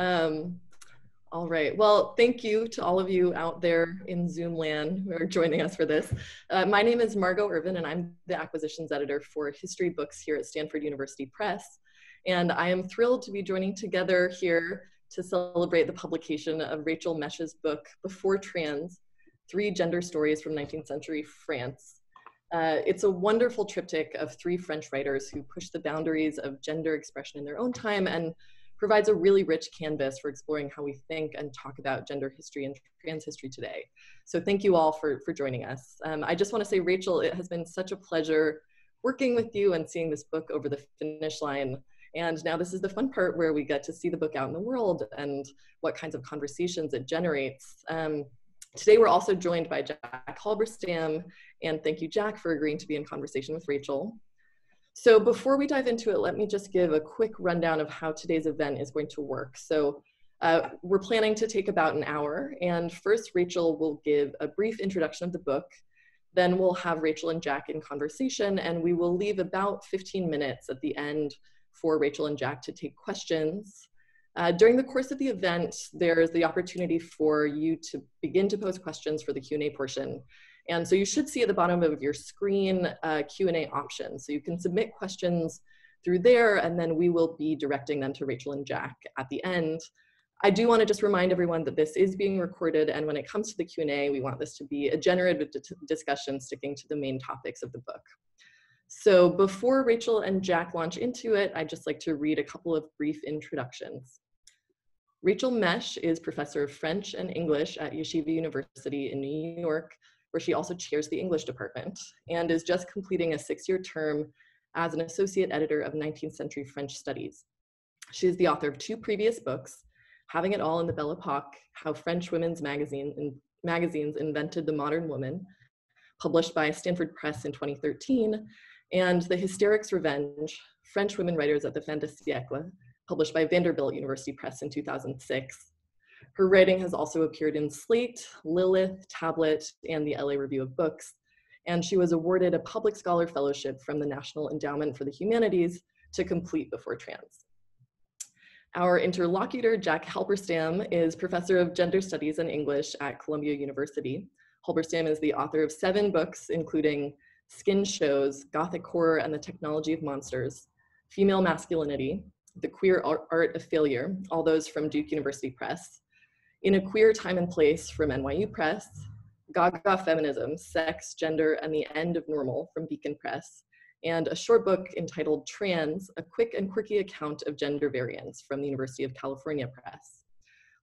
Um, all right. Well, thank you to all of you out there in Zoom land who are joining us for this. Uh, my name is Margot Irvin, and I'm the acquisitions editor for history books here at Stanford University Press. And I am thrilled to be joining together here to celebrate the publication of Rachel Mesch's book, Before Trans, Three Gender Stories from 19th Century France. Uh, it's a wonderful triptych of three French writers who pushed the boundaries of gender expression in their own time and provides a really rich canvas for exploring how we think and talk about gender history and trans history today. So thank you all for, for joining us. Um, I just want to say, Rachel, it has been such a pleasure working with you and seeing this book over the finish line. And now this is the fun part where we get to see the book out in the world and what kinds of conversations it generates. Um, today we're also joined by Jack Halberstam, and thank you, Jack, for agreeing to be in conversation with Rachel. So before we dive into it, let me just give a quick rundown of how today's event is going to work. So uh, we're planning to take about an hour, and first Rachel will give a brief introduction of the book. Then we'll have Rachel and Jack in conversation, and we will leave about 15 minutes at the end for Rachel and Jack to take questions. Uh, during the course of the event, there's the opportunity for you to begin to pose questions for the Q&A portion. And so you should see at the bottom of your screen Q&A options. So you can submit questions through there and then we will be directing them to Rachel and Jack at the end. I do want to just remind everyone that this is being recorded and when it comes to the Q&A, we want this to be a generative discussion sticking to the main topics of the book. So before Rachel and Jack launch into it, I'd just like to read a couple of brief introductions. Rachel Mesch is professor of French and English at Yeshiva University in New York where she also chairs the English department and is just completing a six-year term as an associate editor of 19th century French studies. She is the author of two previous books, Having It All in the Belle Epoque, How French Women's Magazine in, Magazines Invented the Modern Woman, published by Stanford Press in 2013, and The Hysterics Revenge, French Women Writers at the Fin de siècle, published by Vanderbilt University Press in 2006. Her writing has also appeared in Slate, Lilith, Tablet, and the LA Review of Books, and she was awarded a Public Scholar Fellowship from the National Endowment for the Humanities to complete Before Trans. Our interlocutor, Jack Halberstam, is Professor of Gender Studies and English at Columbia University. Halberstam is the author of seven books, including Skin Shows, Gothic Horror and the Technology of Monsters, Female Masculinity, The Queer Art of Failure, all those from Duke University Press, in a Queer Time and Place from NYU Press, Gaga Feminism, Sex, Gender, and the End of Normal from Beacon Press, and a short book entitled Trans, a quick and quirky account of gender variance from the University of California Press.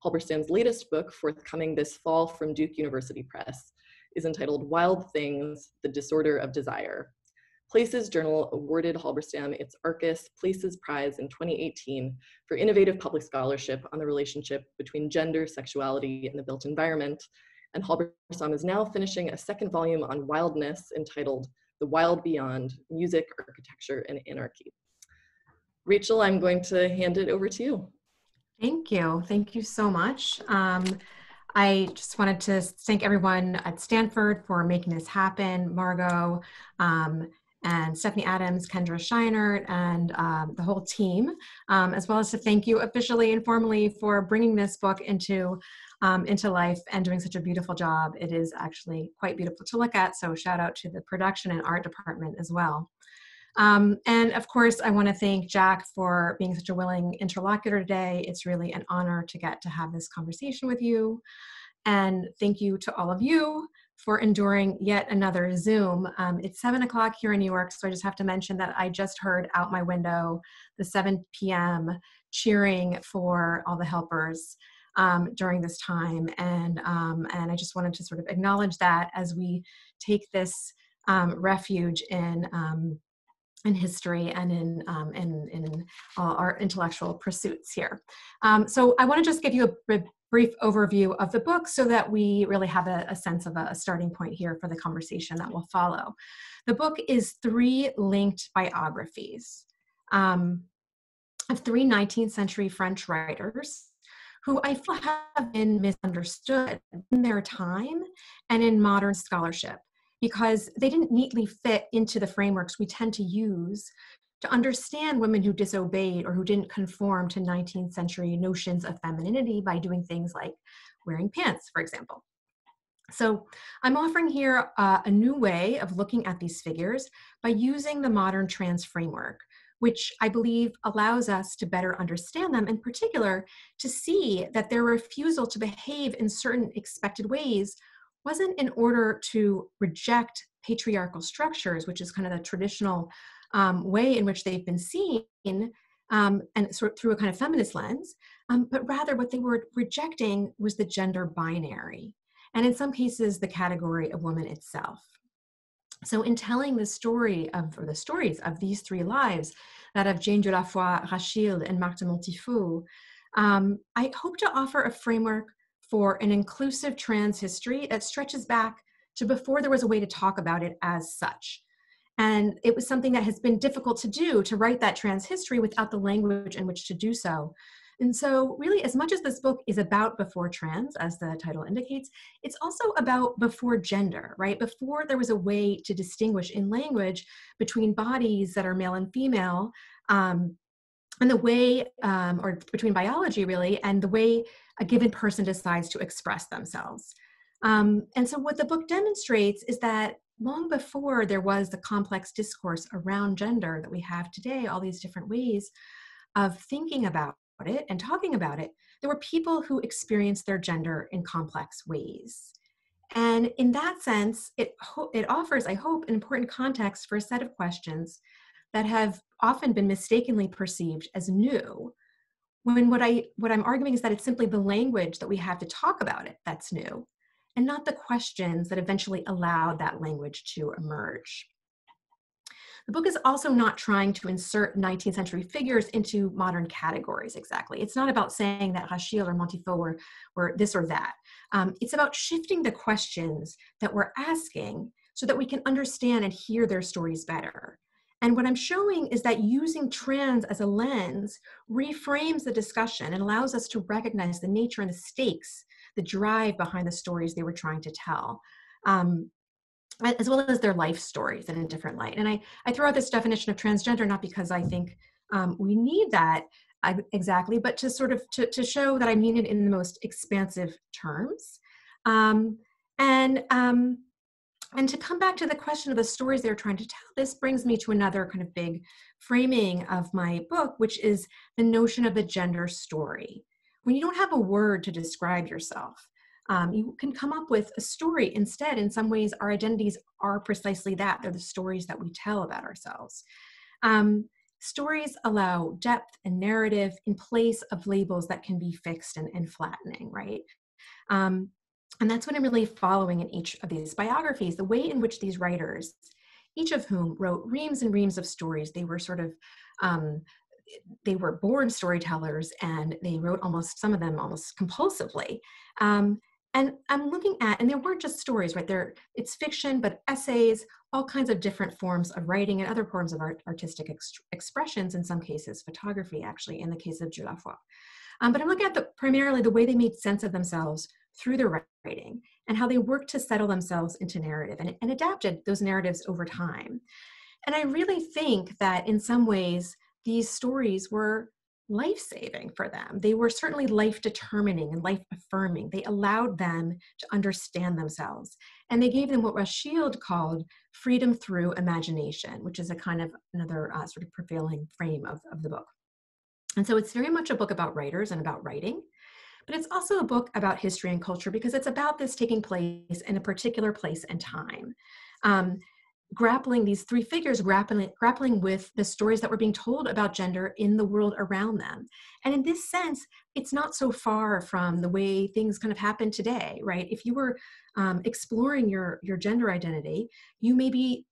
Halberstam's latest book, forthcoming this fall from Duke University Press, is entitled Wild Things, The Disorder of Desire, Places Journal awarded Halberstam its Arcus Places Prize in 2018 for innovative public scholarship on the relationship between gender, sexuality, and the built environment. And Halberstam is now finishing a second volume on wildness entitled The Wild Beyond, Music, Architecture, and Anarchy. Rachel, I'm going to hand it over to you. Thank you. Thank you so much. Um, I just wanted to thank everyone at Stanford for making this happen, Margot, um, and Stephanie Adams, Kendra Shiner, and um, the whole team, um, as well as to thank you officially and formally for bringing this book into um, into life and doing such a beautiful job. It is actually quite beautiful to look at. So shout out to the production and art department as well. Um, and of course, I want to thank Jack for being such a willing interlocutor today. It's really an honor to get to have this conversation with you. And thank you to all of you for enduring yet another Zoom. Um, it's seven o'clock here in New York, so I just have to mention that I just heard out my window the 7 p.m. cheering for all the helpers um, during this time, and um, and I just wanted to sort of acknowledge that as we take this um, refuge in um, in history and in um, in, in uh, our intellectual pursuits here. Um, so I want to just give you a, brief overview of the book so that we really have a, a sense of a, a, starting point here for the conversation that will follow. The book is three linked biographies um, of three 19th century French writers who I feel have been misunderstood in their time and in modern scholarship because they didn't neatly fit into the frameworks we tend to use to understand women who disobeyed or who didn't conform to 19th century notions of femininity by doing things like wearing pants, for example. So I'm offering here uh, a new way of looking at these figures by using the modern trans framework, which I believe allows us to better understand them, in particular, to see that their refusal to behave in certain expected ways wasn't in order to reject patriarchal structures, which is kind of the traditional um, way in which they've been seen, um, and sort of through a kind of feminist lens, um, but rather what they were rejecting was the gender binary and in some cases, the category of woman itself. So, in telling the story of, or the stories of these three lives, that of Jane Dieulafoy, Rachilde, and Marthe de Montifaud, um, I hope to offer a framework for an inclusive trans history that stretches back to before there was a way to talk about it as such. And it was something that has been difficult to do to write that trans history without the language in which to do so. And so, really, as much as this book is about before trans, as the title indicates, it's also about before gender, right? Before there was a way to distinguish in language between bodies that are male and female, um, and the way, um, or between biology really, and the way a given person decides to express themselves. Um, and so, what the book demonstrates is that long before there was the complex discourse around gender that we have today, all these different ways of thinking about it and talking about it, there were people who experienced their gender in complex ways. And in that sense, it, it offers, I hope, an important context for a set of questions that have often been mistakenly perceived as new. When what, I, what I'm arguing is that it's simply the language that we have to talk about it that's new, and not the questions that eventually allowed that language to emerge. The book is also not trying to insert 19th century figures into modern categories exactly. It's not about saying that Rachilde or Montifaud were, were this or that. Um, it's about shifting the questions that we're asking so that we can understand and hear their stories better. And what I'm showing is that using trans as a lens reframes the discussion and allows us to recognize the nature and the stakes, the drive behind the stories they were trying to tell. Um, as well as their life stories in a different light. And I, I throw out this definition of transgender not because I think um, we need that exactly, but to sort of to, to show that I mean it in the most expansive terms. Um, and um, and to come back to the question of the stories they're trying to tell, this brings me to another kind of big framing of my book, which is the notion of the gender story. When you don't have a word to describe yourself, um, you can come up with a story instead. In some ways, our identities are precisely that they're the stories that we tell about ourselves. Um, stories allow depth and narrative in place of labels that can be fixed and, and flattening, right? Um, and that's what I'm really following in each of these biographies the way in which these writers, each of whom wrote reams and reams of stories, they were sort of um, they were born storytellers and they wrote almost some of them almost compulsively um, and i'm looking at and there weren't just stories right there it's fiction but essays all kinds of different forms of writing and other forms of art, artistic ex- expressions in some cases photography actually in the case of Jules. Um, but i'm looking at the primarily the way they made sense of themselves through their writing and how they worked to settle themselves into narrative and, and adapted those narratives over time and i really think that in some ways these stories were life saving for them. They were certainly life determining and life affirming. They allowed them to understand themselves. And they gave them what Rachilde called freedom through imagination, which is a kind of another uh, sort of prevailing frame of, of the book. And so it's very much a book about writers and about writing. But it's also a book about history and culture because it's about this taking place in a particular place and time. Um, grappling these three figures grappling grappling with the stories that were being told about gender in the world around them and in this sense it's not so far from the way things kind of happen today right if you were um, exploring your your gender identity you may be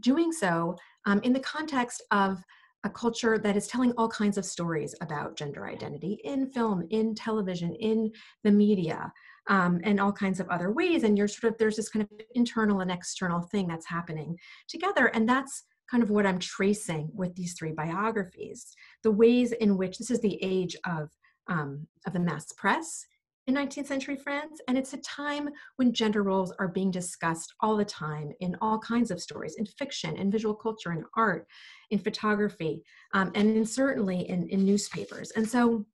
doing so um, in the context of a culture that is telling all kinds of stories about gender identity in film in television in the media um, and all kinds of other ways. And you're sort of, there's this kind of internal and external thing that's happening together. And that's kind of what I'm tracing with these three biographies. The ways in which this is the age of, um, of the mass press in 19th century France, and it's a time when gender roles are being discussed all the time in all kinds of stories, in fiction, in visual culture, in art, in photography, um, and in, certainly in, in newspapers. And so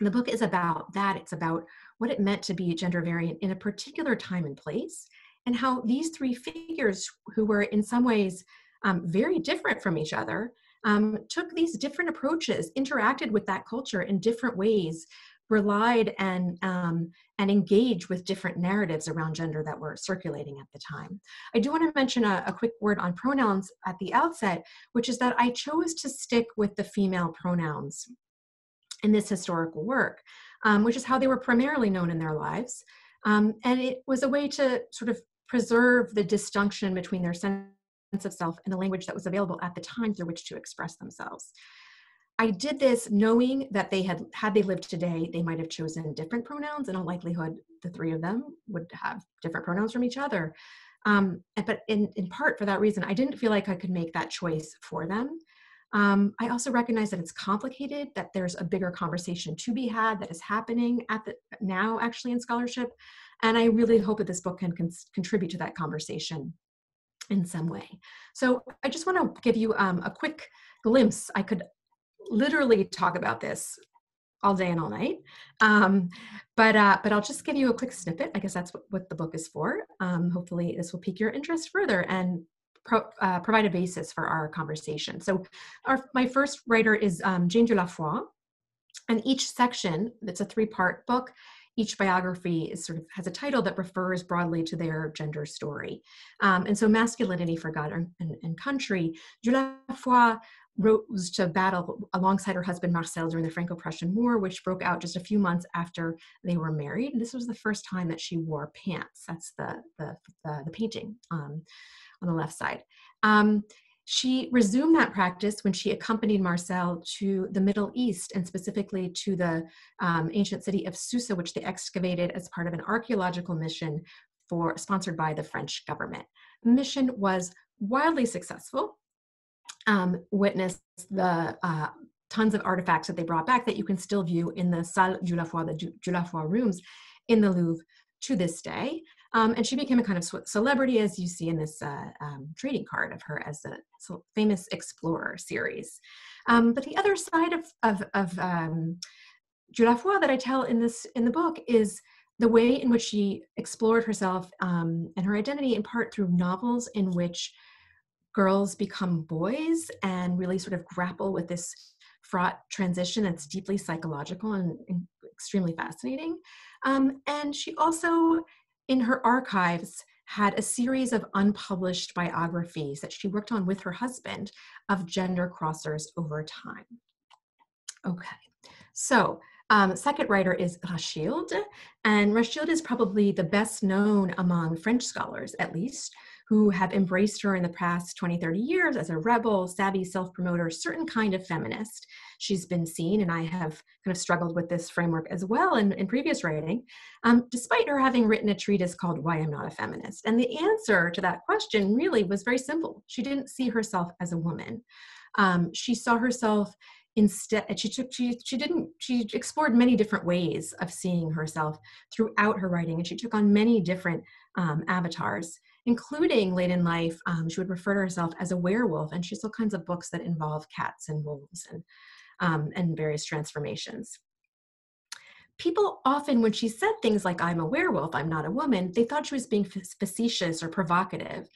the book is about that. It's about what it meant to be gender variant in a particular time and place, and how these three figures, who were in some ways um, very different from each other, um, took these different approaches, interacted with that culture in different ways, relied and um, and engaged with different narratives around gender that were circulating at the time. I do want to mention a, a, quick word on pronouns at the outset, which is that I chose to stick with the female pronouns in this historical work, um, which is how they were primarily known in their lives. Um, and it was a way to sort of preserve the disjunction between their sense of self and the language that was available at the time through which to express themselves. I did this knowing that they had, had they lived today, they might have chosen different pronouns. In all likelihood, the three of them would have different pronouns from each other. Um, but in, in part for that reason, I didn't feel like I could make that choice for them. Um, I also recognize that it's complicated, that there's a bigger conversation to be had that is happening at the now actually in scholarship. And I really hope that this book can con contribute to that conversation in some way. So I just want to give you um, a quick glimpse. I could literally talk about this all day and all night. Um, but uh, but I'll just give you a quick snippet. I guess that's what, what the book is for. Um, hopefully, this will pique your interest further and pro, uh, provide a basis for our conversation. So, our my first writer is um, Jane Dieulafoy, and each section, it's a three-part book. Each biography is sort of has a title that refers broadly to their gender story. Um, and so, masculinity for God and, and, country. Dieulafoy rose to battle alongside her husband Marcel during the Franco-Prussian War, which broke out just a few months after they were married. And this was the first time that she wore pants. That's the the the, the painting um, on the left side. Um, she resumed that practice when she accompanied Marcel to the Middle East and specifically to the um, ancient city of Susa, which they excavated as part of an archaeological mission for sponsored by the French government. The mission was wildly successful um, witnessed the uh, tons of artifacts that they brought back that you can still view in the Salle Dieulafoy, the Dieulafoy rooms in the Louvre to this day. Um, and she became a kind of celebrity, as you see in this uh, um, trading card of her as a famous explorer series. Um, but the other side of, of, of um, Dieulafoy that I tell in this in the book is the way in which she explored herself um, and her identity in part through novels in which girls become boys and really sort of grapple with this fraught transition that's deeply psychological and, and extremely fascinating. Um, and she also, in her archives, had a series of unpublished biographies that she worked on with her husband of gender crossers over time. Okay, so um, second writer is Rachilde, and Rachilde is probably the best known among French scholars, at least, who have embraced her in the past 20, 30 years as a rebel, savvy self-promoter, certain kind of feminist. She's been seen, and I have kind of struggled with this framework as well in, in previous writing, um, despite her having written a treatise called Why I'm Not a Feminist. And the answer to that question really was very simple. She didn't see herself as a woman. Um, she saw herself instead she took she she didn't she explored many different ways of seeing herself throughout her writing and she took on many different um, avatars including late in life, um, she would refer to herself as a werewolf, and she has all kinds of books that involve cats and wolves and, um, and various transformations. People often, when she said things like, I'm a werewolf, I'm not a woman, they thought she was being facetious or provocative.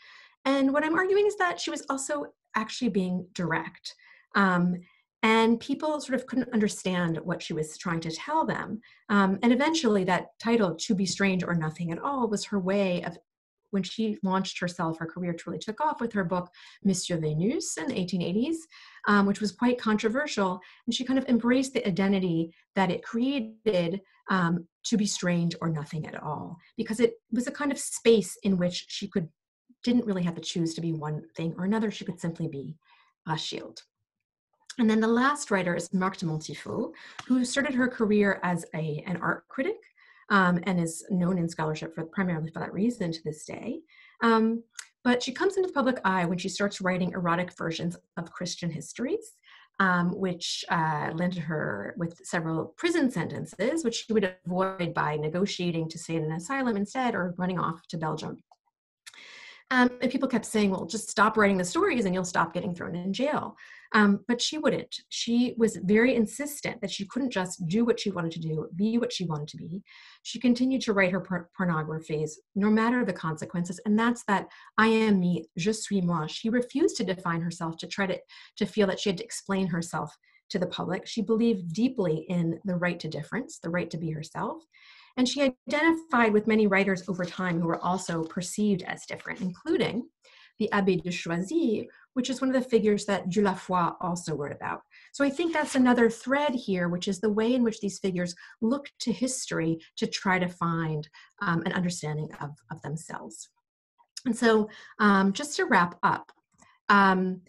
And what I'm arguing is that she was also actually being direct. Um, and people sort of couldn't understand what she was trying to tell them. Um, and eventually, that title, To Be Strange or Nothing at All, was her way of when she launched herself, her career truly took off with her book Monsieur Venus in the 1880s, um, which was quite controversial. And she kind of embraced the identity that it created um, to be strange or nothing at all, because it was a kind of space in which she could didn't really have to choose to be one thing or another. She could simply be Rachilde. And then the last writer is Marthe de Montifaud, who started her career as a, an art critic um, and is known in scholarship for primarily for that reason to this day. Um, but she comes into the public eye when she starts writing erotic versions of Christian histories. um, which uh, landed her with several prison sentences, which she would avoid by negotiating to stay in an asylum instead or running off to Belgium. Um, and people kept saying, well, just stop writing the stories and you'll stop getting thrown in jail. Um, but she wouldn't. She was very insistent that she couldn't just do what she wanted to do, be what she wanted to be. She continued to write her por- pornographies, no matter the consequences. And that's that I am me, je suis moi. She refused to define herself, to try to, to feel that she had to explain herself to the public. She believed deeply in the right to difference, the right to be herself. And she identified with many writers over time who were also perceived as different, including the Abbé de Choisy, which is one of the figures that Dieulafoy also wrote about. So I think that's another thread here, which is the way in which these figures look to history to try to find um, an understanding of, of themselves. And so um, just to wrap up, um,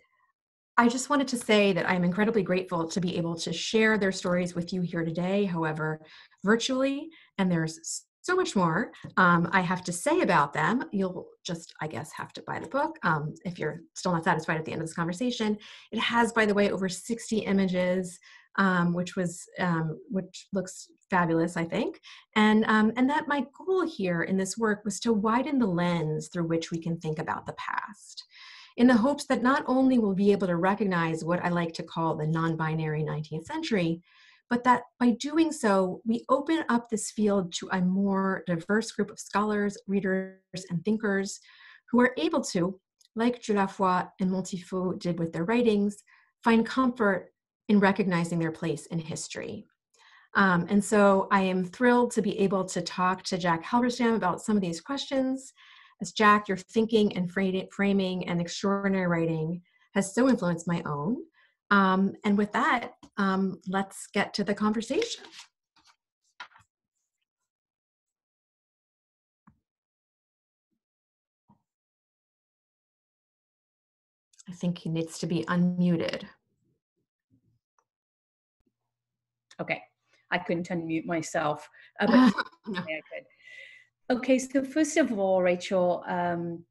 I just wanted to say that I'm incredibly grateful to be able to share their stories with you here today, however, virtually. And there's so much more um, I have to say about them. You'll just, I guess, have to buy the book um, if you're still not satisfied at the end of this conversation. It has, by the way, over 60 images, um, which was um, which looks fabulous, I think. And um, and that my goal here in this work was to widen the lens through which we can think about the past in the hopes that not only will be able to recognize what I like to call the non binary 19th century, but that by doing so, we open up this field to a more diverse group of scholars, readers, and thinkers who are able to, like Dieulafoy and Montifaud did with their writings, find comfort in recognizing their place in history. Um, and so I am thrilled to be able to talk to Jack Halberstam about some of these questions as Jack, your thinking and framing and extraordinary writing has so influenced my own. Um, and with that, um, let's get to the conversation. I think he needs to be unmuted. Okay, I couldn't unmute myself, uh, but no. I could. Okay, so first of all, Rachel, um,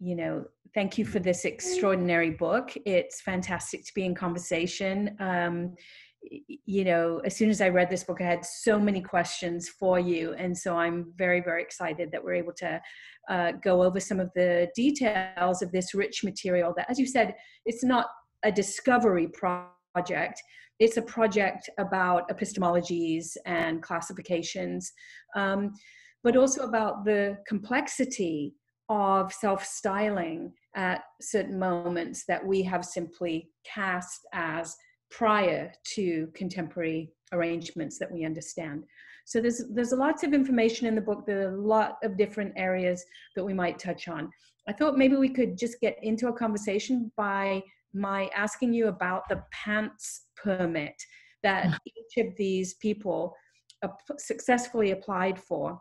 you know, thank you for this extraordinary book. It's fantastic to be in conversation. Um, you know, as soon as I read this book, I had so many questions for you. And so I'm very, very excited that we're able to uh, go over some of the details of this rich material that, as you said, it's not a discovery project. It's a project about epistemologies and classifications. Um, but also about the complexity of self styling at certain moments that we have simply cast as prior to contemporary arrangements that we understand. So there's there's lots of information in the book. There are a lot of different areas that we might touch on. I thought maybe we could just get into a conversation by my asking you about the pants permit that mm. each of these people successfully applied for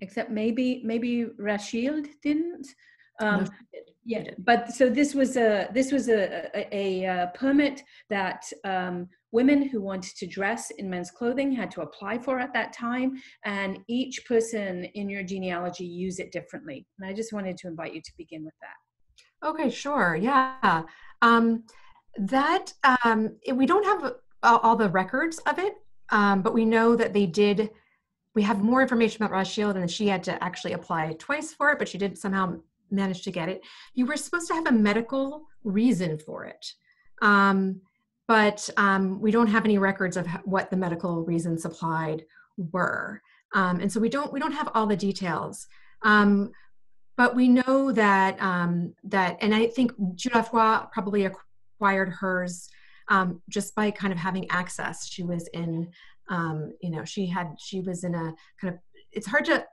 except maybe maybe Rachilde didn't. Um, yeah, but so this was a this was a a, a permit that um, women who wanted to dress in men's clothing had to apply for at that time, and each person in your genealogy use it differently. And I just wanted to invite you to begin with that. Okay, sure. Yeah, um, that um, we don't have all the records of it, um, but we know that they did we have more information about Rachilde and she had to actually apply twice for it, but she did somehow manage to get it. You were supposed to have a medical reason for it. Um, but um, we don't have any records of what the medical reasons applied were. Um, and so we don't we don't have all the details. Um, but we know that um, that, and I think Dieulafoy probably acquired hers um, just by kind of having access. She was in you know she had she was in a kind of it's hard to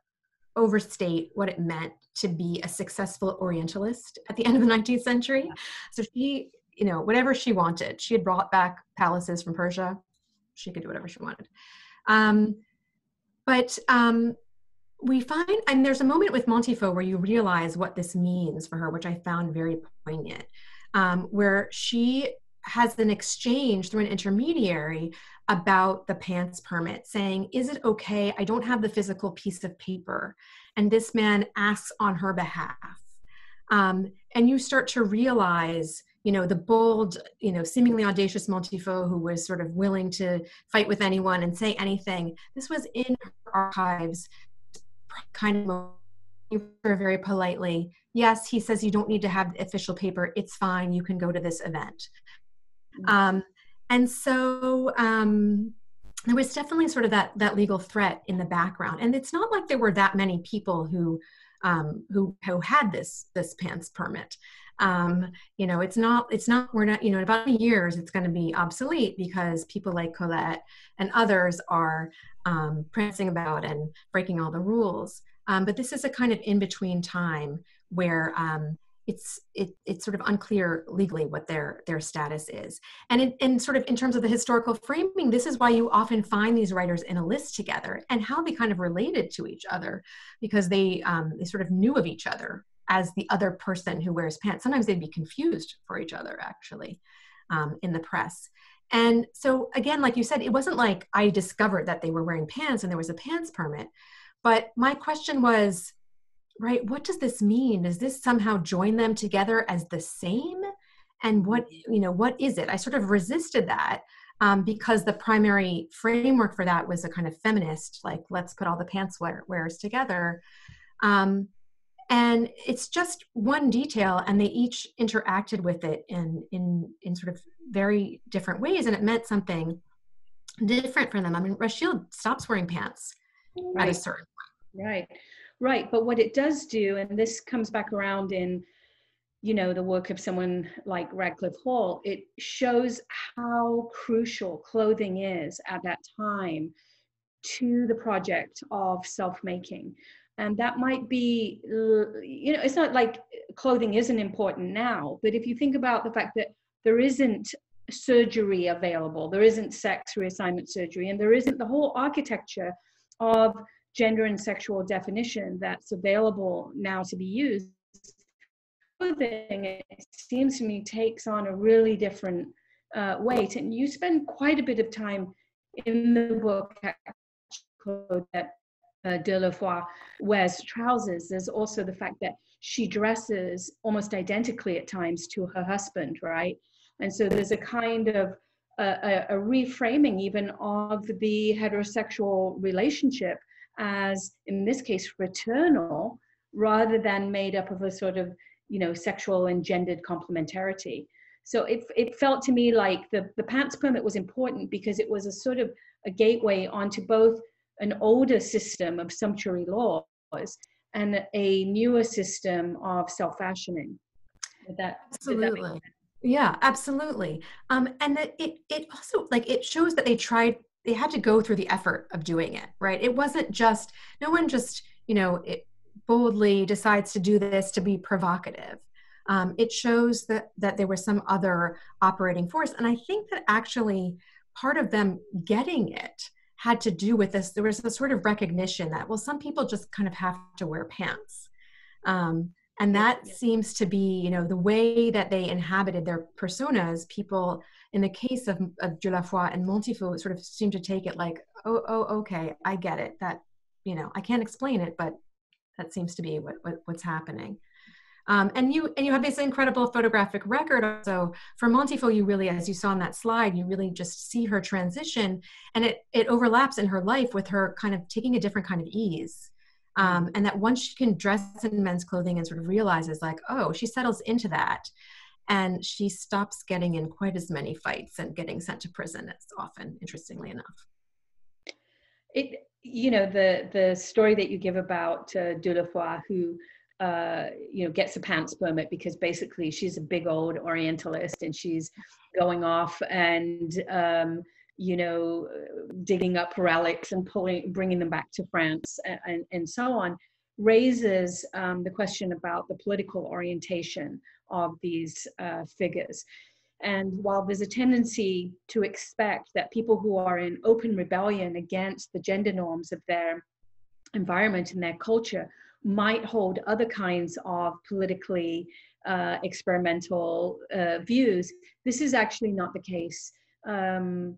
overstate what it meant to be a successful orientalist at the end of the 19th century. So she you know whatever she wanted. She had brought back palaces from persia. She could do whatever she wanted. Um, but um, we find and there's a moment with Montifaud where you realize what this means for her which i found very poignant um, where she has an exchange through an intermediary about the pants permit, saying, Is it okay? I don't have the physical piece of paper. And this man asks on her behalf. Um, and you start to realize you know, the bold, you know, seemingly audacious Montifaud who was sort of willing to fight with anyone and say anything. This was in her archives, kind of very politely. Yes, he says you don't need to have the official paper. It's fine. You can go to this event. Mm-hmm. Um, and so um, there was definitely sort of that that legal threat in the background. And it's not like there were that many people who um, who who had this this pants permit. Um, you know, it's not it's not we're not you know in about years it's going to be obsolete because people like Colette and others are um, prancing about and breaking all the rules. Um, but this is a kind of in between time where um, it's it, it's sort of unclear legally what their their status is. And in, in sort of in terms of the historical framing this is why you often find these writers in a list together and how they kind of related to each other because they um, they sort of knew of each other as the other person who wears pants. Sometimes they'd be confused for each other actually um, in the press. And so again like you said it wasn't like i discovered that they were wearing pants and there was a pants permit. But my question was right? What does this mean? Does this somehow join them together as the same? And what you know what is it? I sort of resisted that um, because the primary framework for that was a kind of feminist like let's put all the pants wearers together. Um, and it's just one detail and they each interacted with it in in in sort of very different ways and it meant something different for them. I mean Rachilde stops wearing pants right. at a certain point. Right Right, but what it does do, and this comes back around in, you know, the work of someone like Radclyffe Hall, it shows how crucial clothing is at that time to the project of self-making. And that might be, you know, it's not like clothing isn't important now, but if you think about the fact that there isn't surgery available, there isn't sex reassignment surgery, and there isn't the whole architecture of gender and sexual definition that's available now to be used, clothing, it seems to me, takes on a really different uh, weight. And you spend quite a bit of time in the book that uh, Foy wears trousers. There's also the fact that she dresses almost identically at times to her husband, right? And so there's a kind of a, a, reframing even of the heterosexual relationship as, in this case, fraternal, rather than made up of a sort of, you know, sexual and gendered complementarity. So it, it felt to me like the, the pants permit was important because it was a sort of a gateway onto both an older system of sumptuary laws and a newer system of self-fashioning. That, absolutely. That yeah, absolutely. Um, and that it it also like it shows that they tried they had to go through the effort of doing it right? It wasn't just no one just you know it boldly decides to do this to be provocative. Um, it shows that that there was some other operating force. And i think that actually part of them getting it had to do with this there was a sort of recognition that well some people just kind of have to wear pants. Um, and that seems to be you know the way that they inhabited their personas people in the case of, of Dieulafoy and Montifaud sort of seem to take it like oh oh okay i get it that you know i can't explain it but that seems to be what, what what's happening. Um, and you and you have this incredible photographic record so for Montifaud you really as you saw in that slide you really just see her transition and it it overlaps in her life with her kind of taking a different kind of ease. Um, and that once she can dress in men's clothing and sort of realizes like oh she settles into that and she stops getting in quite as many fights and getting sent to prison as often interestingly enough. It you know the the story that you give about uh, Dieulafoy who uh, you know gets a pants permit because basically she's a big old orientalist and she's going off and um, you know, digging up relics and pulling, bringing them back to France and, and, and so on, raises um, the question about the political orientation of these uh, figures. And while there's a tendency to expect that people who are in open rebellion against the gender norms of their environment and their culture might hold other kinds of politically uh, experimental uh, views, this is actually not the case. Um,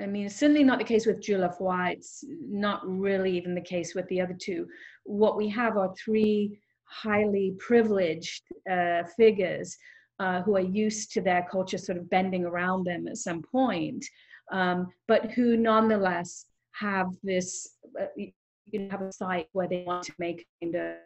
I mean, it's certainly not the case with Dieulafoy. It's not really even the case with the other two. What we have are three highly privileged uh, figures uh, who are used to their culture sort of bending around them at some point, um, but who nonetheless have this, uh, you know, have a site where they want to make kind of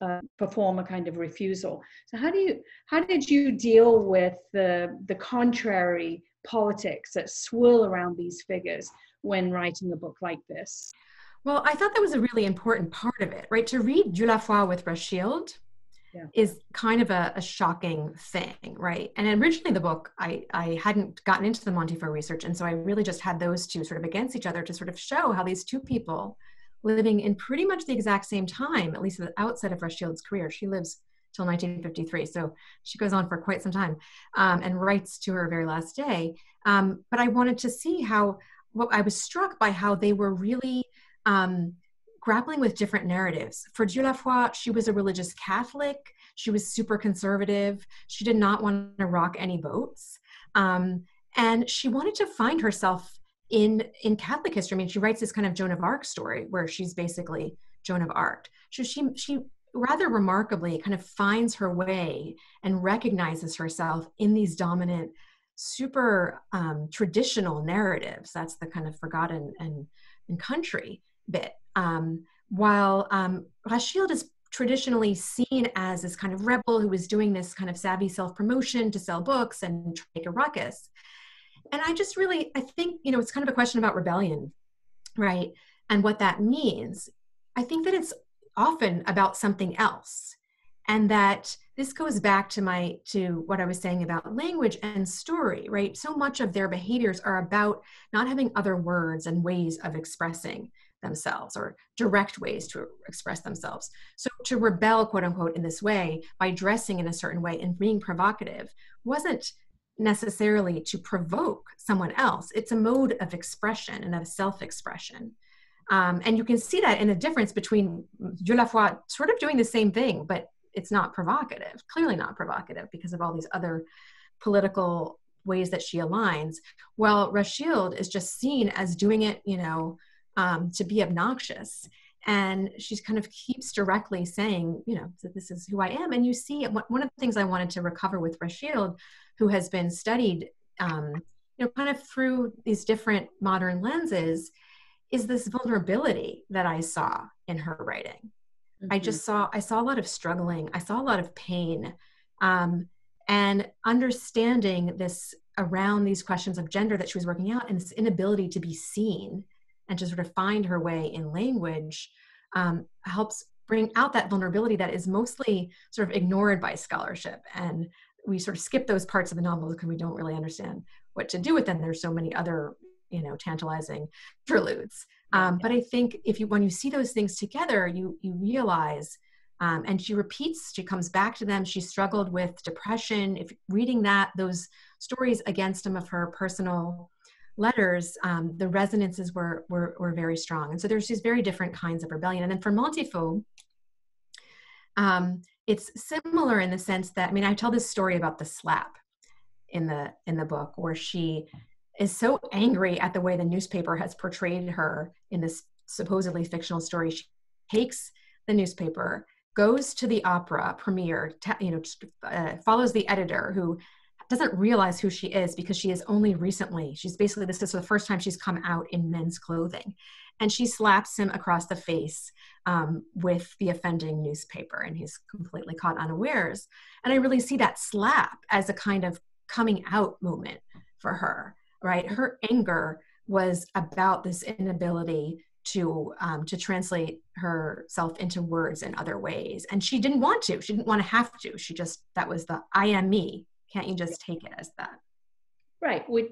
uh, perform a kind of refusal. So how do you how did you deal with the the contrary politics that swirl around these figures when writing a book like this? Well, I thought that was a really important part of it, right? To read Dieulafoy with Rachilde yeah. is kind of a, a, shocking thing, right? And originally the book, I, I hadn't gotten into the Montifaud research. And so I really just had those two sort of against each other to sort of show how these two people living in pretty much the exact same time, at least at the outset of Rachilde's career. She lives till 1953, so she goes on for quite some time um, and writes to her very last day. Um, but I wanted to see how, well, I was struck by how they were really um, grappling with different narratives. For Dieulafoy, she was a religious Catholic. She was super conservative. She did not want to rock any boats. Um, and she wanted to find herself in in Catholic history. I mean, she writes this kind of Joan of Arc story where she's basically Joan of Arc. So she she rather remarkably kind of finds her way and recognizes herself in these dominant, super um, traditional narratives. That's the kind of forgotten and, and country bit. Um, while um, is traditionally seen as this kind of rebel who was doing this kind of savvy self promotion to sell books and make a ruckus. And i just really i think you know it's kind of a question about rebellion right and what that means. I think that it's often about something else and that this goes back to my to what i was saying about language and story right? So much of their behaviors are about not having other words and ways of expressing themselves or direct ways to express themselves so to rebel quote unquote in this way by dressing in a certain way and being provocative wasn't necessarily to provoke someone else. It's a mode of expression and of self expression. Um, and you can see that in the difference between Dieulafoy sort of doing the same thing, but it's not provocative, clearly not provocative because of all these other political ways that she aligns. While Rachilde is just seen as doing it, you know, um, to be obnoxious. And she kind of keeps directly saying, you know, that this is who I am. And you see, one of the things I wanted to recover with Rachilde who has been studied, um, you know, kind of through these different modern lenses, is this vulnerability that I saw in her writing. Mm-hmm. I just saw I saw a lot of struggling. I saw a lot of pain, um, and understanding this around these questions of gender that she was working out, and this inability to be seen and to sort of find her way in language um, helps bring out that vulnerability that is mostly sort of ignored by scholarship and we sort of skip those parts of the novel because we don't really understand what to do with them. There's so many other, you know, tantalizing interludes. Um, but I think if you when you see those things together, you you realize. Um, and she repeats she comes back to them she struggled with depression if reading that those stories against some of her personal letters um, the resonances were, were were very strong and so there's these very different kinds of rebellion and then for Montifaud um, it's similar in the sense that I mean I tell this story about the slap in the in the book where she is so angry at the way the newspaper has portrayed her in this supposedly fictional story. She takes the newspaper, goes to the opera premiere, you know, uh, follows the editor who doesn't realize who she is because she is only recently, she's basically, this is the first time she's come out in men's clothing. And she slaps him across the face um, with the offending newspaper, and he's completely caught unawares. And I really see that slap as a kind of coming out moment for her, right? Her anger was about this inability to um, to translate herself into words in other ways and she didn't want to she didn't want to have to she just that was the i am me can't you just take it as that? Right with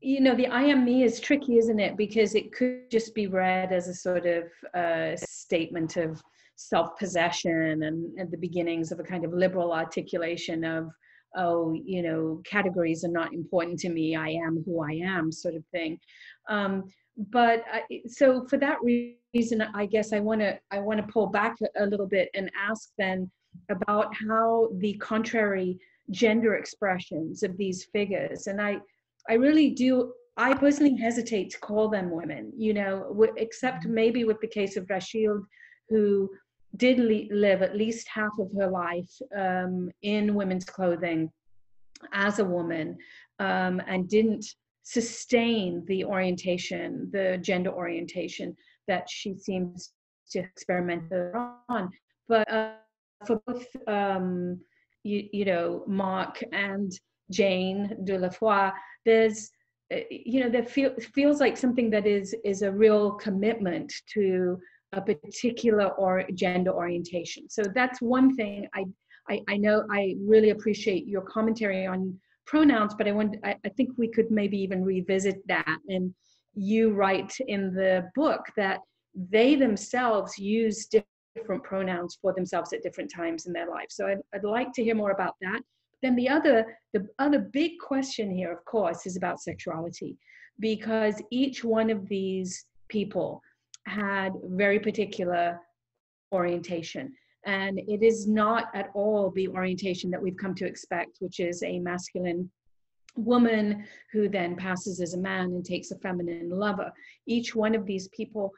you know the i am me is tricky isn't it? Because it could just be read as a sort of uh, statement of self-possession and, and the beginnings of a kind of liberal articulation of oh you know categories are not important to me i am who i am sort of thing. Um, but I, so for that reason i guess i want to i want to pull back a little bit and ask then about how the contrary gender expressions of these figures and i i really do i personally hesitate to call them women you know except mm-hmm. maybe with the case of Rachilde who did le- live at least half of her life um, in women's clothing as a woman um, and didn't sustain the orientation, the gender orientation that she seems to experiment on. But uh, for both, um, you, you, know, Mark and Jane Dieulafoy, there's, uh, you know, there feel, feels like something that is is a real commitment to a particular or gender orientation. So that's one thing I, I, I know I really appreciate your commentary on pronouns, but I want I, I think we could maybe even revisit that. And you write in the book that they themselves use different pronouns for themselves at different times in their life. So I'd, I'd like to hear more about that. Then the other the other big question here, of course, is about sexuality, because each one of these people had very particular orientation. And it is not at all the orientation that we've come to expect, which is a masculine woman who then passes as a man and takes a feminine lover. Each one of these people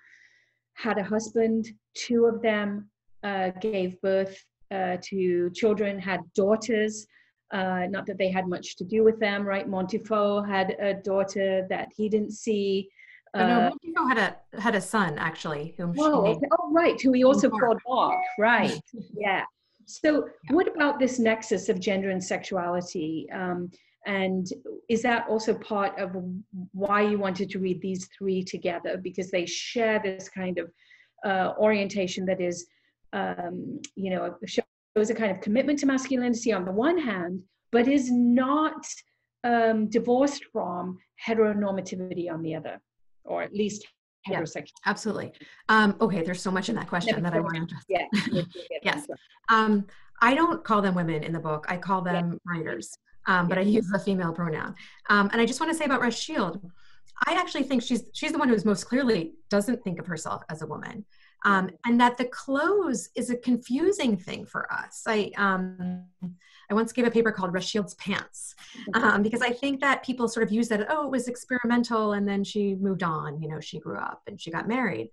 had a husband, two of them uh, gave birth uh, to children, had daughters. Uh, not that they had much to do with them, right? Montifaud had a daughter that he didn't see. Uh, no, Montifaud had a had a son actually. Whom oh, okay. oh, right, who he also called Mark. Right, yeah. So, what about this nexus of gender and sexuality? Um, and is that also part of why you wanted to read these three together? Because they share this kind of uh, orientation that is, um, you know, shows a kind of commitment to masculinity on the one hand, but is not um, divorced from heteronormativity on the other, or at least. Yeah, absolutely. Um, okay, there's so much in that question that I want to address. Yeah. yes. Um, I don't call them women in the book. I call them yeah. writers um, but I use the female pronoun. Um, and I just want to say about Rachilde, I actually think she's she's the one who's most clearly doesn't think of herself as a woman, um, and that the clothes is a confusing thing for us. I um, I once gave a paper called Rachilde's Pants um, because I think that people sort of use that oh it was experimental and then she moved on. You know she grew up and she got married.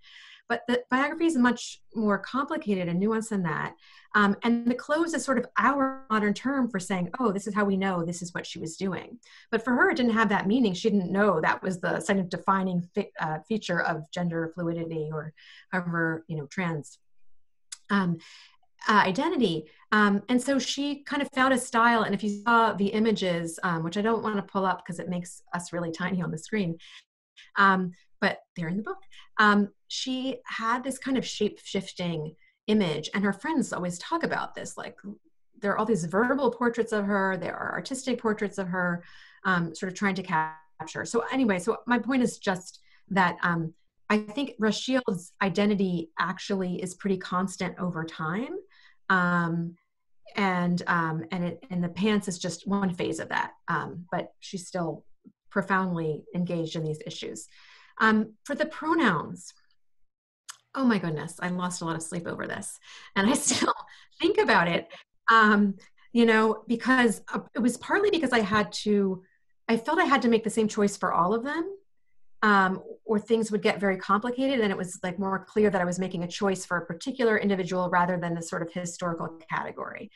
But the biography is much more complicated and nuanced than that. Um, and the clothes is sort of our modern term for saying, oh, this is how we know this is what she was doing. But for her, it didn't have that meaning. She didn't know that was the kind of defining fi- uh, feature of gender fluidity or however, you know, trans. Um, uh, identity. Um, and so she kind of found a style. And if you saw the images, um, which I don't want to pull up because it makes us really tiny on the screen, um, but they're in the book. Um, she had this kind of shape shifting image, and her friends always talk about this. Like, there are all these verbal portraits of her, there are artistic portraits of her, um, sort of trying to capture. So, anyway, so my point is just that um, I think Rachilde's identity actually is pretty constant over time. Um, and um, and it, and the pants is just one phase of that. Um, but she's still profoundly engaged in these issues. Um, for the pronouns, oh my goodness, I lost a lot of sleep over this. And I still think about it, um, you know, because uh, it was partly because I had to, I felt I had to make the same choice for all of them. Um, or things would get very complicated and it was like more clear that i was making a choice for a particular individual rather than the sort of historical category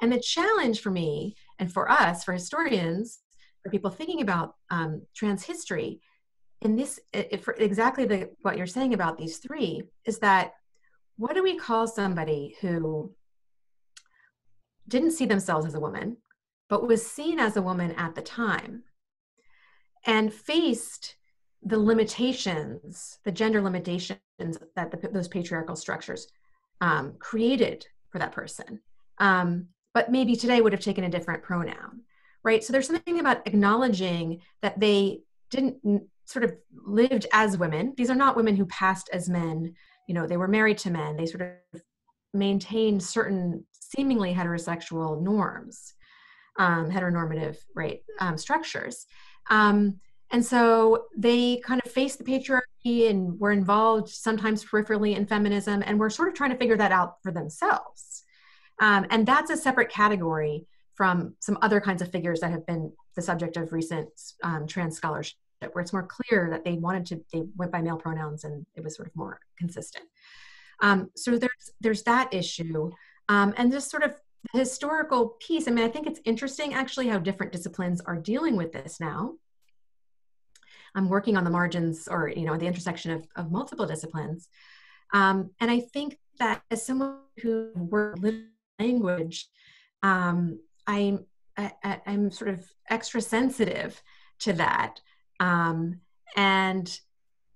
and the challenge for me and for us for historians for people thinking about um, trans history in this if, exactly the, what you're saying about these three is that what do we call somebody who didn't see themselves as a woman but was seen as a woman at the time and faced the limitations the gender limitations that the, those patriarchal structures um, created for that person? Um, but maybe today would have taken a different pronoun right? So there's something about acknowledging that they didn't sort of lived as women. These are not women who passed as men. You know, they were married to men. They sort of maintained certain seemingly heterosexual norms, um, heteronormative right um, structures. Um, and so they kind of faced the patriarchy and were involved sometimes peripherally in feminism and were sort of trying to figure that out for themselves. Um, and that's a separate category from some other kinds of figures that have been the subject of recent um, trans scholarship where it's more clear that they wanted to they went by male pronouns and it was sort of more consistent Um, so there's there's that issue, um, and just sort of historical piece. I mean, I think it's interesting actually how different disciplines are dealing with this now. I'm working on the margins or you know the intersection of, of multiple disciplines, um, and I think that as someone who works language, um, I'm I, am sort of extra sensitive to that, um, and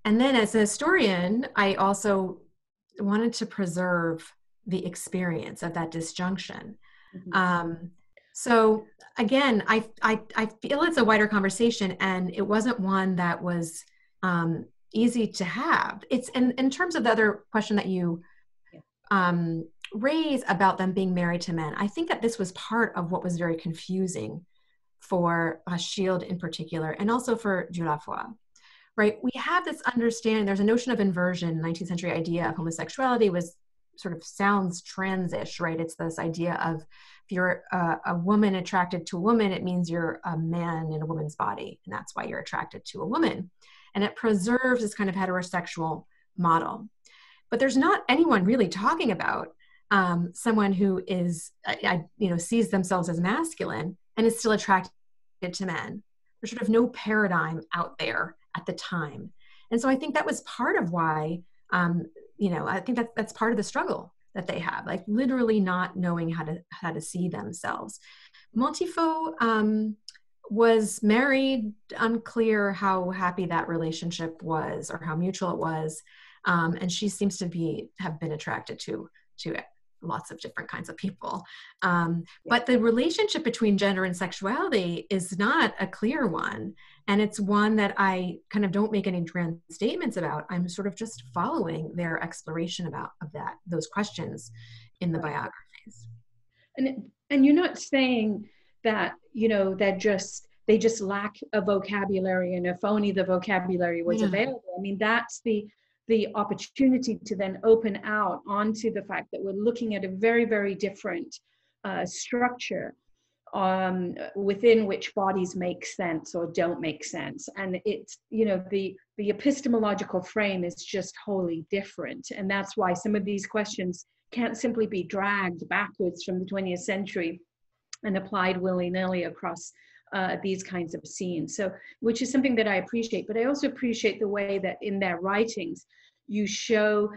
and then as a historian, I also wanted to preserve the experience of that disjunction. Mm-hmm. Um, so again, I, I, I feel it's a wider conversation, and it wasn't one that was um, easy to have. It's in, in terms of the other question that you um, raise about them being married to men. I think that this was part of what was very confusing for Rachilde in particular, and also for Dieulafoy right? We have this understanding, there's a notion of inversion, 19th century idea of homosexuality was sort of sounds transish, right? It's this idea of if you're a, a, woman attracted to a woman, it means you're a man in a woman's body, and that's why you're attracted to a woman. And it preserves this kind of heterosexual model. But there's not anyone really talking about um, someone who is, I, I, you know, sees themselves as masculine and is still attracted to men. There's sort of no paradigm out there at the time. And so I think that was part of why, um, you know, I think that that's part of the struggle that they have, like literally not knowing how to how to see themselves. Montifaud um, was married, unclear how happy that relationship was or how mutual it was, um, and she seems to be have been attracted to to lots of different kinds of people. Um, but the relationship between gender and sexuality is not a clear one. And it's one that I kind of don't make any grand statements about. I'm sort of just following their exploration about of that, those questions in the biographies. And and you're not saying that, you know, that just they just lack a vocabulary and if only the vocabulary was yeah. available. I mean, that's the the opportunity to then open out onto the fact that we're looking at a very, very different uh, structure um, within which bodies make sense or don't make sense. And it's, you know, the, the epistemological frame is just wholly different. And that's why some of these questions can't simply be dragged backwards from the 20th century and applied willy-nilly across uh, these kinds of scenes. So, which is something that I appreciate, but I also appreciate the way that in their writings, you show,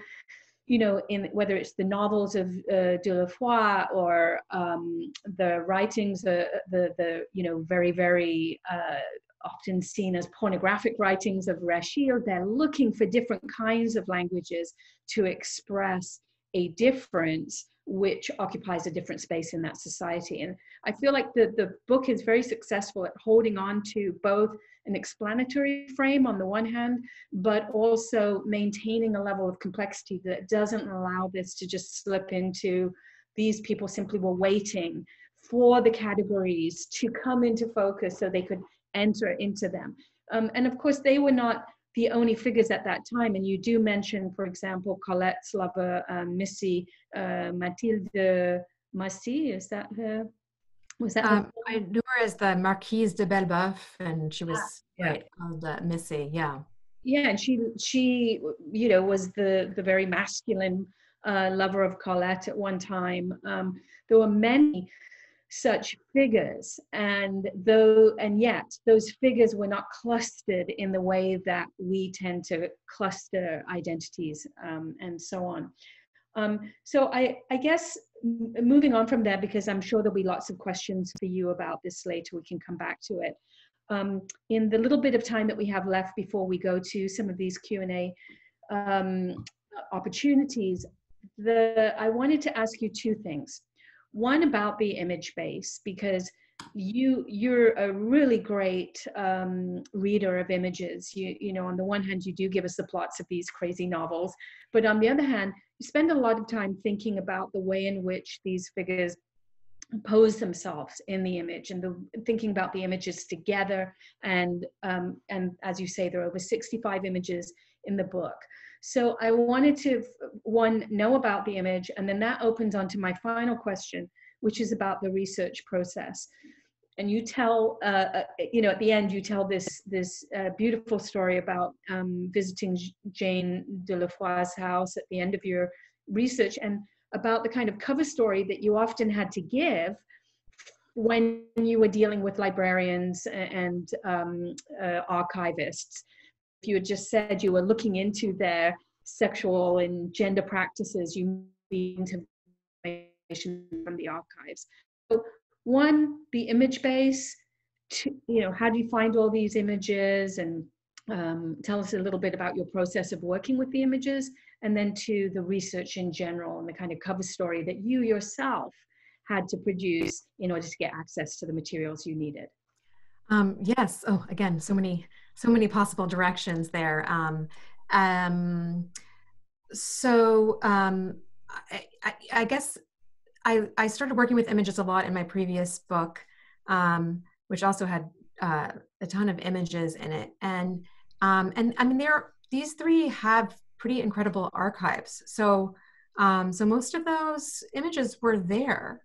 you know, in whether it's the novels of uh, Dieulafoy or um, the writings, uh, the the you know very very uh, often seen as pornographic writings of Rachilde, they're looking for different kinds of languages to express a difference which occupies a different space in that society. And I feel like the, the book is very successful at holding on to both an explanatory frame on the one hand, but also maintaining a level of complexity that doesn't allow this to just slip into these people simply were waiting for the categories to come into focus so they could enter into them. Um, and of course, they were not the only figures at that time. And you do mention, for example, Colette's lover, um, Missy, uh, Mathilde Massy, is that her? Was that um, I knew her as the Marquise de Belbeuf, and she was ah, right called uh, Missy. Yeah. Yeah, and she she you know was the the very masculine uh, lover of Colette at one time. Um, there were many such figures. And though and yet those figures were not clustered in the way that we tend to cluster identities um, and so on. Um, so I, I guess moving on from there because i'm sure there'll be lots of questions for you about this later we can come back to it. Um, in the little bit of time that we have left before we go to some of these q&a um, opportunities the i wanted to ask you two things one about the image base because you you're a really great um, reader of images. You you know on the one hand you do give us the plots of these crazy novels but on the other hand you spend a lot of time thinking about the way in which these figures pose themselves in the image and the thinking about the images together and um, and as you say there are over 65 images in the book so I wanted to, one, know about the image, and then that opens on to my final question, which is about the research process. And you tell, uh, uh you know, at the end, you tell this this uh, beautiful story about um, visiting Jane Dieulafoy's house at the end of your research and about the kind of cover story that you often had to give when you were dealing with librarians and um, uh, archivists. If you had just said you were looking into their sexual and gender practices, you need information from the archives. So one, the image base, two, you know, how do you find all these images? And um, tell us a little bit about your process of working with the images. And then to the research in general and the kind of cover story that you yourself had to produce in order to get access to the materials you needed. Um, yes. Oh again so many so many possible directions there. Um, um, so um, I, I, I, guess I, I started working with images a lot in my previous book um, which also had uh, a ton of images in it. And um, and I mean, there these three have pretty incredible archives. So, um, so most of those images were there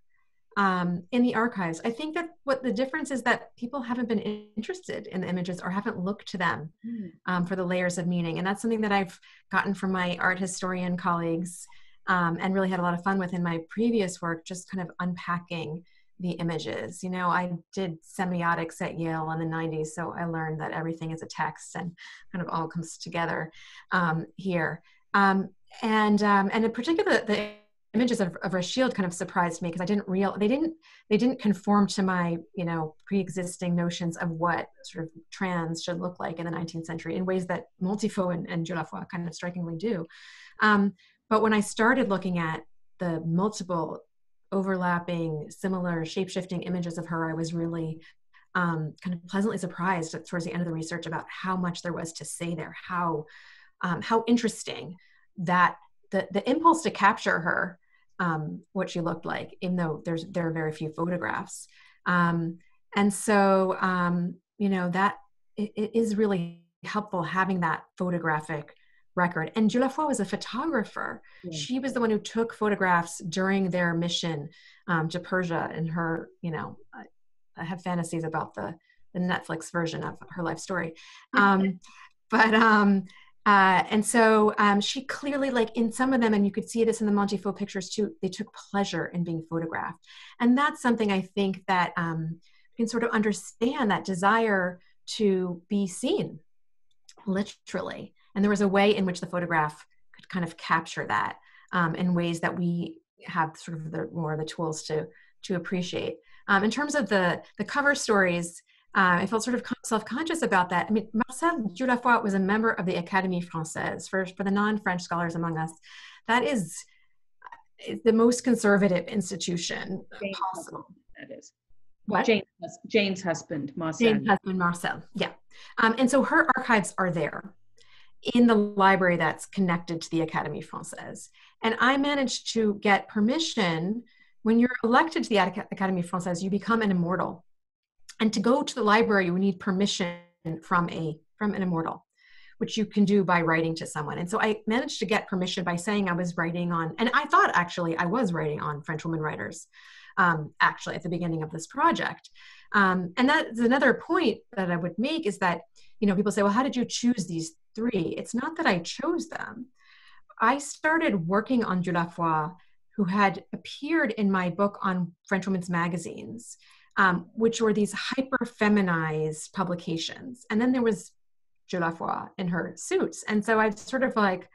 um, in the archives. I think that what the difference is that people haven't been interested in the images or haven't looked to them mm. um, for the layers of meaning, and that's something that I've gotten from my art historian colleagues. Um, and really had a lot of fun with in my previous work, just kind of unpacking the images. You know, I did semiotics at Yale in the 90s, so I learned that everything is a text and kind of all comes together um, here. Um, and um, and in particular, the images of, of Rachilde kind of surprised me because I didn't real they didn't they didn't conform to my you know pre-existing notions of what sort of trans should look like in the 19th century in ways that Montifaud and, and Dieulafoy kind of strikingly do. Um, but when I started looking at the multiple overlapping, similar, shape-shifting images of her, I was really um, kind of pleasantly surprised towards the end of the research about how much there was to say there, how um, how interesting that the the impulse to capture her, um, what she looked like, even though there's there are very few photographs, um, and so um, you know that it, it is really helpful having that photographic record. And Dieulafoy was a photographer. Yeah. She was the one who took photographs during their mission um, to Persia. And her, you know, I, I, have fantasies about the the Netflix version of her life story. Um, but um, uh, and so um, she clearly, like in some of them, and you could see this in the Montifaud pictures too, they took pleasure in being photographed. And that's something I think that um, can sort of understand that desire to be seen, literally and there was a way in which the photograph could kind of capture that um, in ways that we have sort of the more the tools to to appreciate um, in terms of the the cover stories uh, I felt sort of self-conscious about that. I mean, Marcel Dieulafoy was a member of the Académie Française. For, for the non-French scholars among us, that is the most conservative institution Jane's possible. Husband, that is. What? Jane's, Jane's husband, Marcel. Jane's husband, Marcel. Yeah. Um, and so her archives are there in the library that's connected to the Académie Française. And I managed to get permission when you're elected to the Académie Française, you become an immortal. And to go to the library, you need permission from a from an immortal, which you can do by writing to someone. And so I managed to get permission by saying I was writing on, and I thought actually I was writing on French women writers, um, actually at the beginning of this project. Um, and that's another point that I would make is that you know people say, well, how did you choose these three, it's not that I chose them. I started working on Dieulafoy, who had appeared in my book on French women's magazines, um, which were these hyper feminized publications. And then there was Dieulafoy in her suits. And so I sort of like,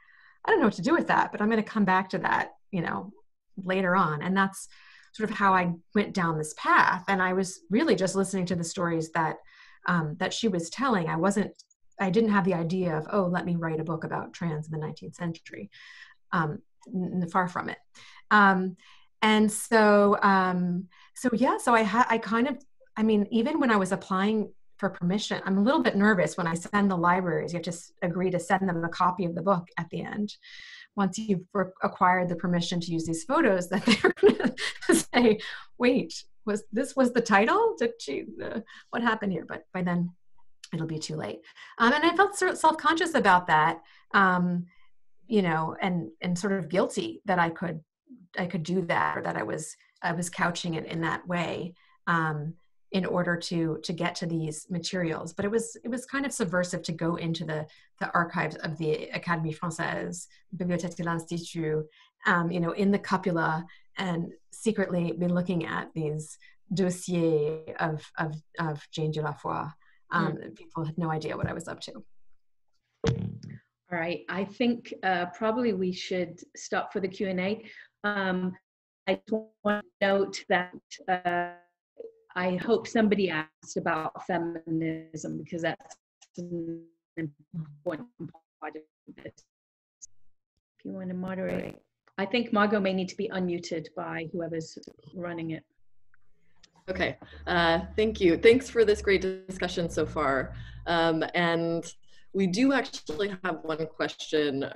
I don't know what to do with that, but I'm going to come back to that, you know, later on. And that's sort of how I went down this path. And I was really just listening to the stories that um, that she was telling. I wasn't I didn't have the idea of, oh, let me write a book about trans in the 19th century. Um, n- far from it. Um, and so, um, so yeah, so I had, I kind of, I mean, even when I was applying for permission, I'm a little bit nervous when I send the libraries. You have to agree to send them a copy of the book at the end. Once you've acquired the permission to use these photos, that they're going to say, "Wait, was this was the title? Did she? Uh, what happened here?" But by then, it'll be too late. Um, and I felt sort of self-conscious about that, um, you know, and and sort of guilty that I could I could do that or that I was I was couching it in that way. Um, in order to to get to these materials but it was it was kind of subversive to go into the the archives of the académie française bibliothèque de l'institut um, you know in the cupula and secretly be looking at these dossiers of of, of Jane Dieulafoy um, mm. people had no idea what i was up to all right i think uh, probably we should stop for the q&a um, i just want to note that uh, I hope somebody asked about feminism because that's an important part of this. If you want to moderate, I think Margot may need to be unmuted by whoever's running it. Okay, uh, thank you. Thanks for this great discussion so far. Um, and we do actually have one question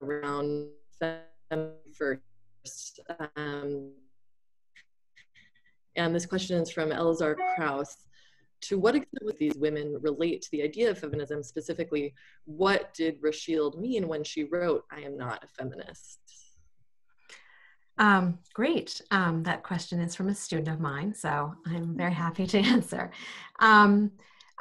around first. Um, and this question is from Elazar Kraus. To what extent would these women relate to the idea of feminism? Specifically, what did Rachilde mean when she wrote, I am not a feminist? Um, great. Um, that question is from a student of mine, so I'm very happy to answer. Um,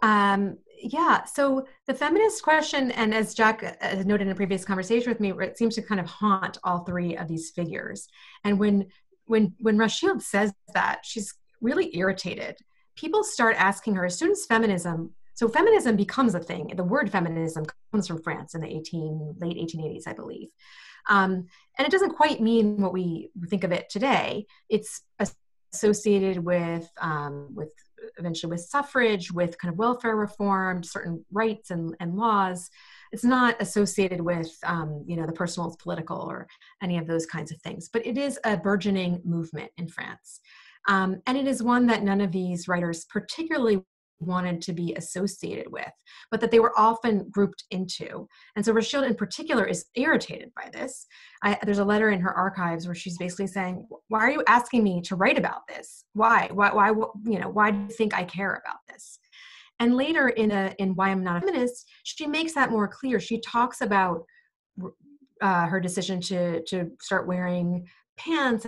um, yeah, so the feminist question, and as Jack uh, noted in a previous conversation with me, it seems to kind of haunt all three of these figures. And when when when Rachilde says that, she's really irritated. People start asking her as soon as feminism. So feminism becomes a thing. The word feminism comes from France in the 18 late 1880s, I believe, um, and it doesn't quite mean what we think of it today. It's associated with um, with eventually with suffrage, with kind of welfare reform, certain rights and, and laws it's not associated with um, you know the personal political or any of those kinds of things. But it is a burgeoning movement in france. Um, and it is one that none of these writers particularly wanted to be associated with, but that they were often grouped into. And so Rachilde in particular is irritated by this. I, there's a letter in her archives where she's basically saying, "Why are you asking me to write about this? Why? Why? Why? You know? Why do you think I care about this?" And later in a, in Why I'm Not a Feminist, she makes that more clear. She talks about uh, her decision to to start wearing pants,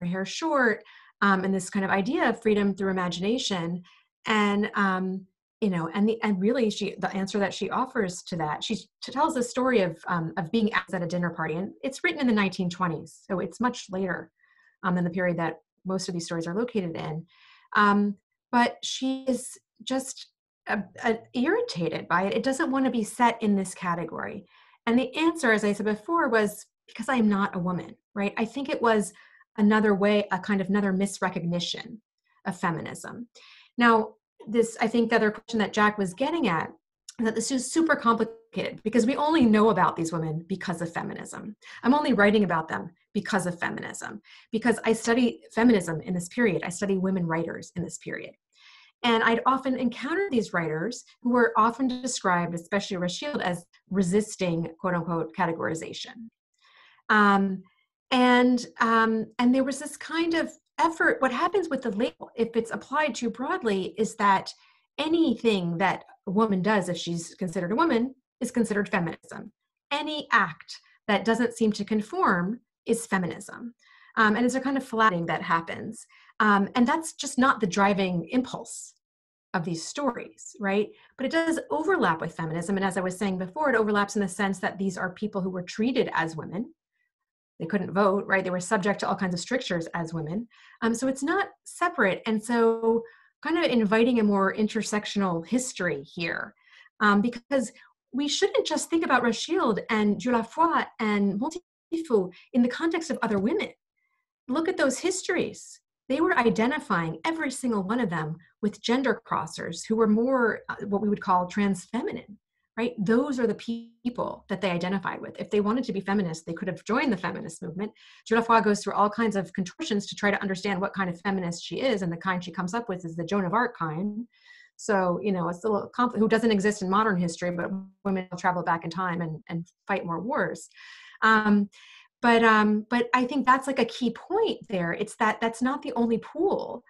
her hair short, um, and this kind of idea of freedom through imagination. And um, you know, and the and really, she the answer that she offers to that, she tells the story of um, of being asked at a dinner party, and it's written in the 1920s, so it's much later um, the period that most of these stories are located in. Um, but she is just uh, uh, irritated by it. It doesn't want to be set in this category. And the answer, as I said before, was because I'm not a woman, right? I think it was another way, a kind of another misrecognition of feminism. Now, this, I think the other question that Jack was getting at that this is super complicated because we only know about these women because of feminism. I'm only writing about them because of feminism, because I study feminism in this period. I study women writers in this period. And I'd often encounter these writers who were often described, especially Rachilde, as resisting quote unquote categorization. Um, and um, and there was this kind of effort. What happens with the label, if it's applied too broadly, is that anything that a woman does, if she's considered a woman, is considered feminism. Any act that doesn't seem to conform is feminism. Um, and it's a kind of flattening that happens. Um, and that's just not the driving impulse of these stories, right? But it does overlap with feminism. And as I was saying before, it overlaps in the sense that these are people who were treated as women. They couldn't vote, right? They were subject to all kinds of strictures as women. Um, so it's not separate. And so, kind of inviting a more intersectional history here, um, because we shouldn't just think about Rachilde and Dieulafoy and Montifaud in the context of other women. Look at those histories they were identifying every single one of them with gender crossers who were more uh, what we would call trans feminine right? Those are the people that they identified with. If they wanted to be feminist they could have joined the feminist movement. Dieulafoy goes through all kinds of contortions to try to understand what kind of feminist she is and the kind she comes up with is the joan of arc kind. So you know it's a little who doesn't exist in modern history but women will travel back in time and, and fight more wars. Um, but um but i think that's like a key point there. It's that that's not the only pool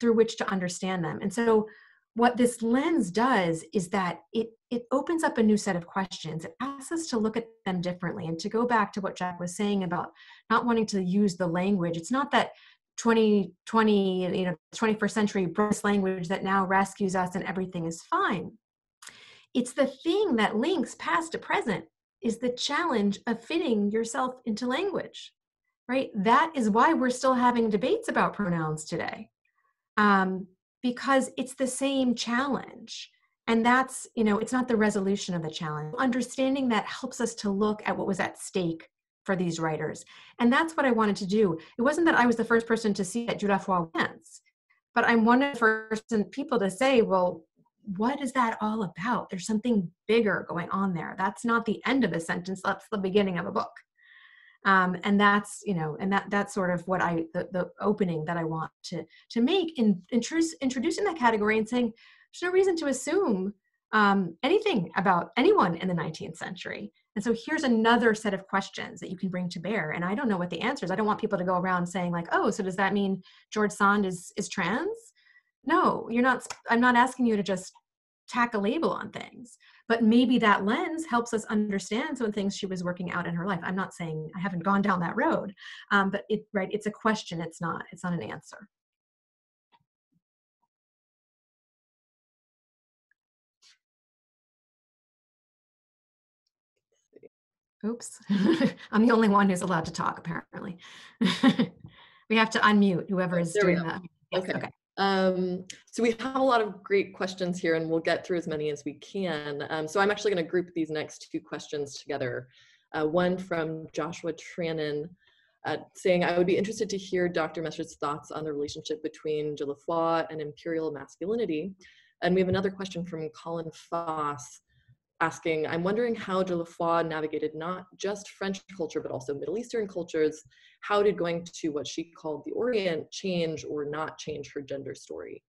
through which to understand them. And so what this lens does is that it it opens up a new set of questions it asks us to look at them differently and to go back to what jack was saying about not wanting to use the language it's not that 2020, you know, 21st century British language that now rescues us and everything is fine. It's the thing that links past to present is the challenge of fitting yourself into language, right? That is why we're still having debates about pronouns today, um, because it's the same challenge. And that's, you know, it's not the resolution of the challenge. Understanding that helps us to look at what was at stake for these writers. And that's what I wanted to do. It wasn't that I was the first person to see that Judah once, but I'm one of the first people to say, well, what is that all about? There's something bigger going on there. That's not the end of a sentence. That's the beginning of a book. Um, and that's you know and that that's sort of what i the, the opening that i want to to make in, in introducing that category and saying there's no reason to assume um, anything about anyone in the 19th century and so here's another set of questions that you can bring to bear. And I don't know what the answer is. I don't want people to go around saying like, oh, so does that mean George Sand is is trans? No, you're not. I'm not asking you to just tack a label on things, but maybe that lens helps us understand some of the things she was working out in her life. I'm not saying I haven't gone down that road, um, but it right. It's a question. It's not. It's not an answer. Oops, I'm the only one who's allowed to talk, apparently. we have to unmute whoever is doing that. Yes, okay. okay. Um, so we have a lot of great questions here and we'll get through as many as we can. Um, so I'm actually gonna group these next two questions together. Uh, one from Joshua Trannon uh, saying, I would be interested to hear Dr. Mesch's thoughts on the relationship between Foix and imperial masculinity. And we have another question from Colin Foss asking, I'm wondering how Dieulafoy navigated not just French culture, but also Middle Eastern cultures. How did going to what she called the Orient change or not change her gender story?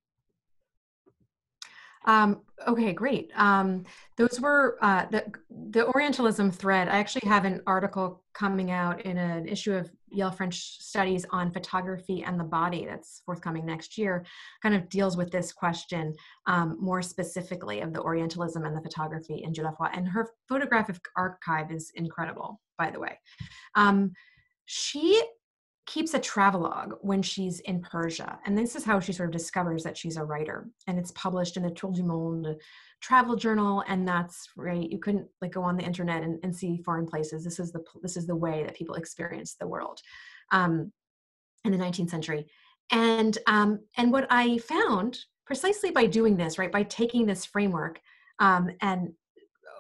Um, okay, great. Um, those were uh, the, the Orientalism thread. I actually have an article coming out in an issue of Yale French Studies on photography and the body that's forthcoming next year, kind of deals with this question um, more specifically of the Orientalism and the photography in Judah And her photographic archive is incredible, by the way. Um, she keeps a travelogue when she's in Persia. And this is how she sort of discovers that she's a writer. And it's published in the Tour du Monde travel journal. And that's right. You couldn't like go on the internet and, and see foreign places. This is the this is the way that people experience the world um, in the 19th century. And um, and what I found precisely by doing this, right, by taking this framework um, and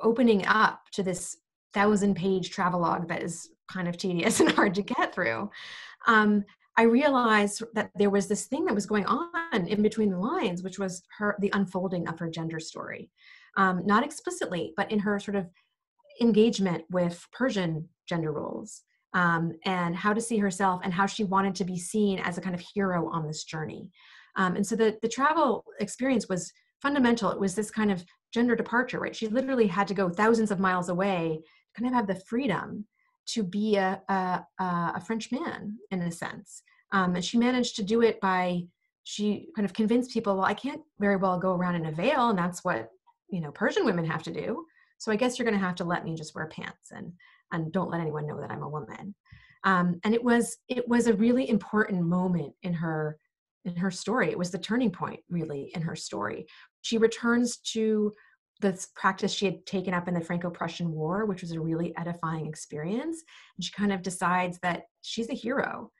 opening up to this thousand page travelogue that is kind of tedious and hard to get through um, I realized that there was this thing that was going on in between the lines, which was her the unfolding of her gender story, um, not explicitly, but in her sort of engagement with Persian gender roles um, and how to see herself and how she wanted to be seen as a kind of hero on this journey. Um, and so the the travel experience was fundamental. It was this kind of gender departure, right? She literally had to go thousands of miles away, kind of have the freedom to be a, a, a French man in a sense. Um, and she managed to do it by, she kind of convinced people, well, I can't very well go around in a veil, and that's what, you know, Persian women have to do. So I guess you're going to have to let me just wear pants and, and don't let anyone know that I'm a woman. Um, and it was, it was a really important moment in her, in her story. It was the turning point really in her story. She returns to this practice she had taken up in the Franco-Prussian War, which was a really edifying experience. And she kind of decides that she's a hero.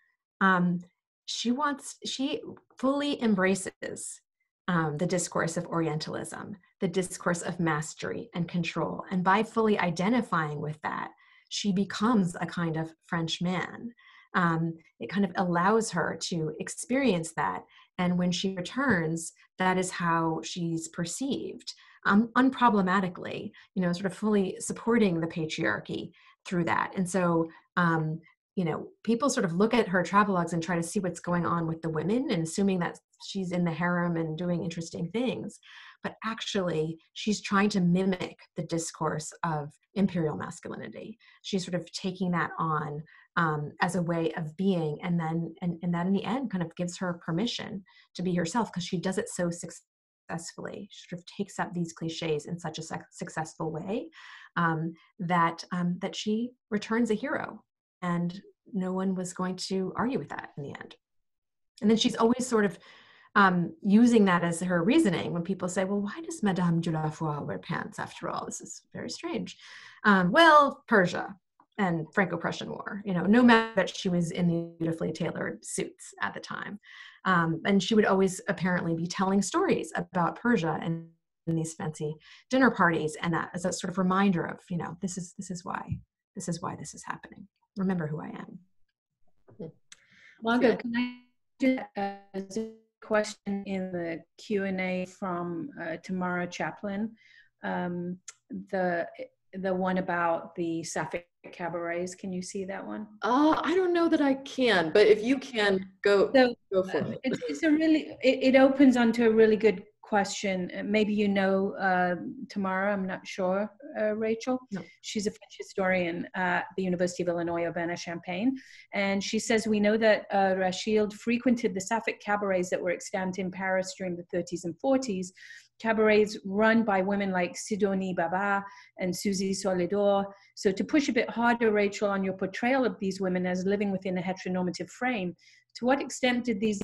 Um, she wants, she fully embraces um, the discourse of Orientalism, the discourse of mastery and control. And by fully identifying with that, she becomes a kind of French man. Um, it kind of allows her to experience that. And when she returns, that is how she's perceived um, unproblematically, you know, sort of fully supporting the patriarchy through that. And so, um, you know, people sort of look at her travelogues and try to see what's going on with the women and assuming that she's in the harem and doing interesting things. But actually, she's trying to mimic the discourse of imperial masculinity. She's sort of taking that on um, as a way of being and then and, and that in the end kind of gives her permission to be herself because she does it so successfully successfully sort of takes up these cliches in such a successful way um, that um, that she returns a hero and no one was going to argue with that in the end And then she's always sort of um, using that as her reasoning when people say, well, why does Madame Dieulafoy wear pants after all? This is very strange. Um, well, Persia and Franco-Prussian War, you know, no matter that she was in the beautifully tailored suits at the time. Um, and she would always apparently be telling stories about Persia and in these fancy dinner parties and that as a sort of reminder of, you know, this is this is why, this is why this is happening. Remember who I am. Margot, can I do a question in the Q&A from uh, Tamara Chaplin? Um, the the one about the Sapphic cabarets. Can you see that one? Uh, I don't know that I can, but if you can, go so, go for it. It's, it's a really it, it, opens onto a really good question. Uh, maybe you know uh, Tamara. I'm not sure. Uh, Rachel. No. She's a French historian at the University of Illinois Urbana-Champaign, and she says we know that uh, Rachilde frequented the Sapphic cabarets that were extant in Paris during the 30s and 40s cabarets run by women like Sidonie Baba and Suzy Solidor. So to push a bit harder, Rachel, on your portrayal of these women as living within a heteronormative frame, to what extent did these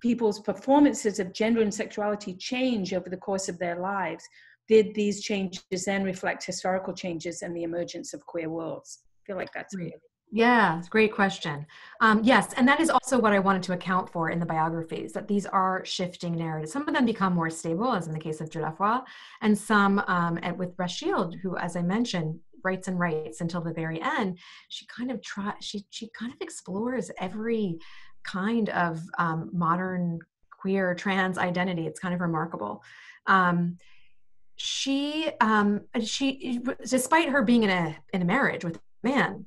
people's performances of gender and sexuality change over the course of their lives? Did these changes then reflect historical changes and the emergence of queer worlds? I feel like that's really yeah, great question. Um, yes, and that is also what I wanted to account for in the biographies, that these are shifting narratives. Some of them become more stable, as in the case of la and some, um, with Rachilde, who, as I mentioned, writes and writes until the very end, she kind of try, she, she kind of explores every kind of um, modern queer trans identity. It's kind of remarkable. Um, she, um, she, despite her being in a, in a marriage with a man,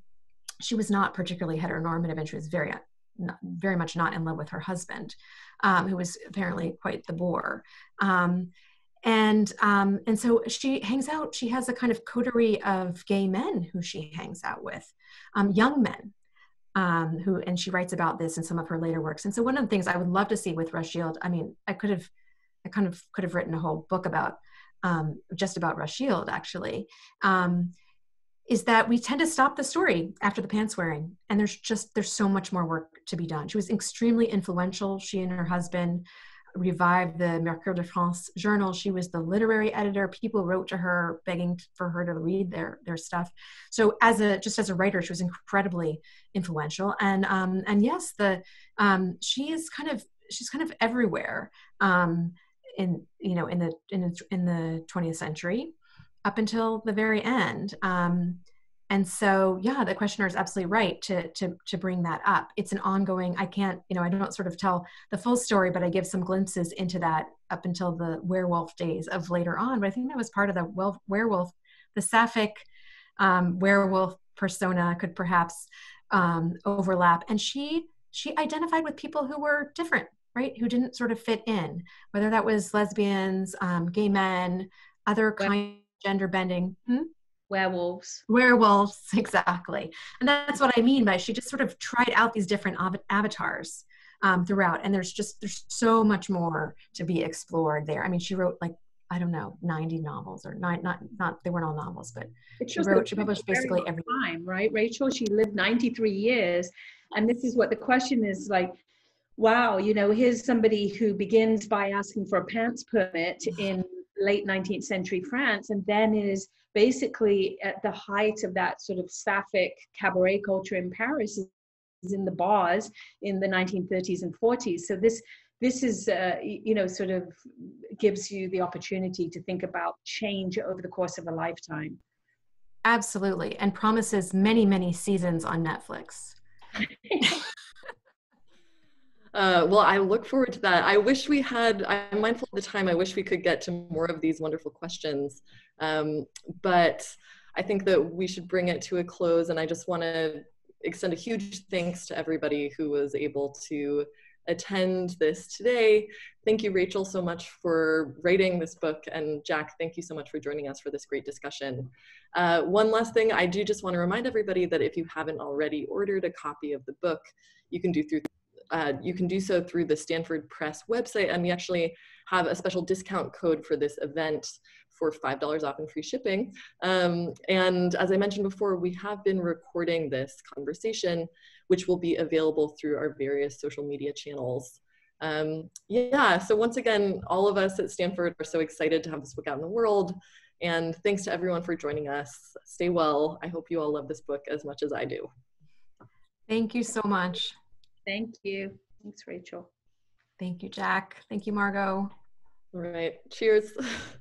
she was not particularly heteronormative and she was very not, very much not in love with her husband um, who was apparently quite the bore. Um, and um, and so she hangs out she has a kind of coterie of gay men who she hangs out with um, young men um, who and she writes about this in some of her later works. And so one of the things i would love to see with Rachilde i mean i could have i kind of could have written a whole book about um, just about Rachilde actually. Um, is that we tend to stop the story after the pants wearing and there's just there's so much more work to be done. She was extremely influential. She and her husband revived the mercure de france journal. She was the literary editor. People wrote to her begging for her to read their their stuff. So as a just as a writer she was incredibly influential. And um and yes the um she is kind of she's kind of everywhere um in you know in the in the, in the 20th century up until the very end. Um, and so, yeah, the questioner is absolutely right to, to, to bring that up. It's an ongoing, I can't, you know, I don't sort of tell the full story, but I give some glimpses into that up until the werewolf days of later on. But I think that was part of the werewolf, the sapphic um, werewolf persona could perhaps um, overlap. And she, she identified with people who were different, right? Who didn't sort of fit in, whether that was lesbians, um, gay men, other kinds gender bending. Hmm? Werewolves. Werewolves, exactly. And that's what I mean by she just sort of tried out these different av- avatars um, throughout. And there's just, there's so much more to be explored there. I mean, she wrote like, I don't know, 90 novels or nine, not, not, they weren't all novels, but she wrote, she published basically every time, right? Rachel, she lived 93 years. And this is what the question is like, wow, you know, here's somebody who begins by asking for a pants permit in late 19th century France, and then is basically at the height of that sort of sapphic cabaret culture in Paris is in the bars in the 1930s and 40s. So this this is uh, you know sort of gives you the opportunity to think about change over the course of a lifetime. Absolutely, and promises many many seasons on Netflix. Uh, well, I look forward to that. I wish we had, I'm mindful of the time, I wish we could get to more of these wonderful questions. Um, but I think that we should bring it to a close. And I just want to extend a huge thanks to everybody who was able to attend this today. Thank you, Rachel, so much for writing this book. And Jack, thank you so much for joining us for this great discussion. Uh, one last thing, I do just want to remind everybody that if you haven't already ordered a copy of the book, you can do through uh, you can do so through the Stanford Press website, and we actually have a special discount code for this event for $5 off and free shipping. Um, and as I mentioned before, we have been recording this conversation, which will be available through our various social media channels. Um, yeah, so once again, all of us at Stanford are so excited to have this book out in the world. And thanks to everyone for joining us. Stay well. I hope you all love this book as much as I do. Thank you so much. Thank you. Thanks, Rachel. Thank you, Jack. Thank you, Margot. All right. Cheers.